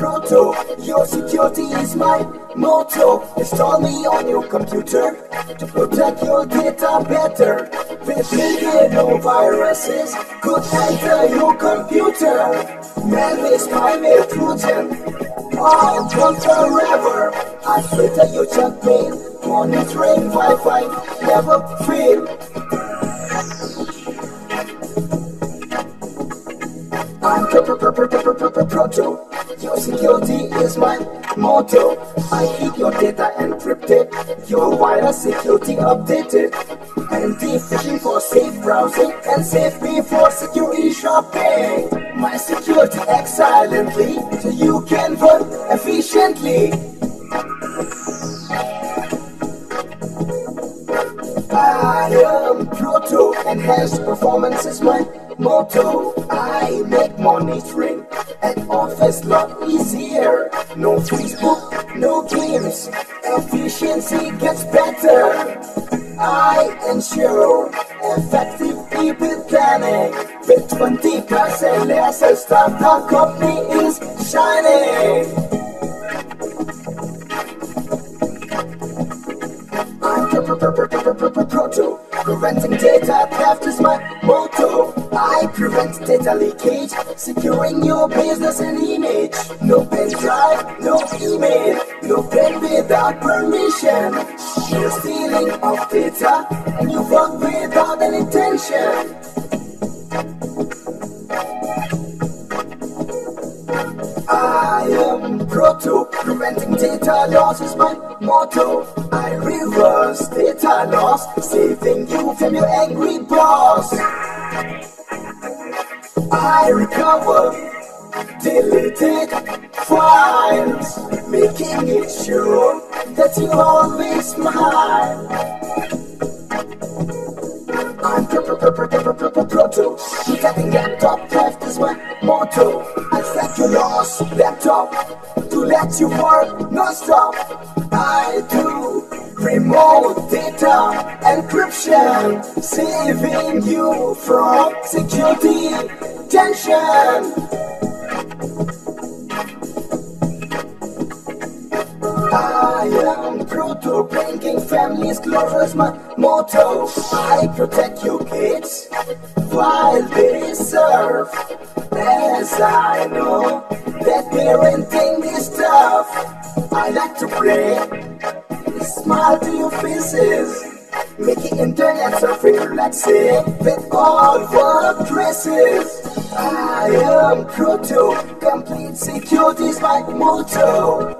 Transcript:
proto. Your security is my motto. Install me on your computer to protect your data better. Me, no viruses could enter your computer. Man is my mail Trojan. I'm gone forever. I filter your chat mail, monitoring Wi-Fi, never fail. I'm proto. Your security is my motto. I keep your data encrypted, your virus security updated. Anti-phishing for safe browsing and safety for security shopping. My security acts silently so you can run efficiently. I am Proto, enhanced performance is my motto. I make monitoring at office lot easier. No Facebook, no games, efficiency gets better. I ensure effective people planning with 20% less staff. The company is shining. Preventing data theft is my motto. Data leakage, securing your business and image. No pen drive, no email, no pen without permission. No stealing of data, and you work without an intention. I am proto, preventing data loss is my motto. I reverse data loss, saving you from your angry boss. I recover deleted files, making it sure that you always smile. I'm proto, getting laptop theft is my motto. I set your lost laptop to let you work non-stop. I do remote data encryption, saving you from security tension. I am true to bringing families closer is my motto. I protect you kids while they serve. As I know that parenting is tough, I like to pray, smile to your faces. make Making internet surfing relaxing with all work dresses. I am proto, complete security is my motto.